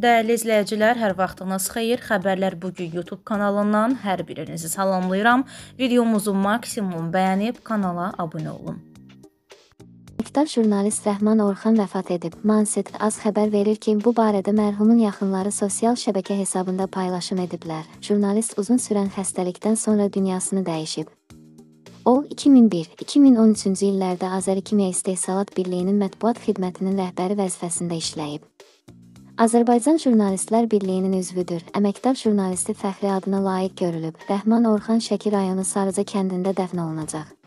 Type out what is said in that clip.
Dəyərli izləyicilər, hər vaxtınız xeyir. Xəbərlər bu gün YouTube kanalından hər birinizi salamlayıram. Videomuzu maksimum bəyənib kanala abunə olun. Əməkdar jurnalist Rəhman Orxan vəfat edib. Manset az xəbər verir ki, bu barədə mərhumun yaxınları sosial şəbəkə hesabında paylaşım ediblər. Jurnalist uzun sürən xəstəlikdən sonra dünyasını dəyişib. O 2001-2013-cü illərdə Azərkimya İstehsalat Birliyinin mətbuat xidmətinin rəhbəri vəzifəsində işləyib. Azərbaycan Jurnalistlər Birliyinin üzvüdür. Əməkdar jurnalisti fəxri adına layiq görülüb. Rəhman Orxan Şəki rayonu Sarıca kəndində dəfn olunacaq.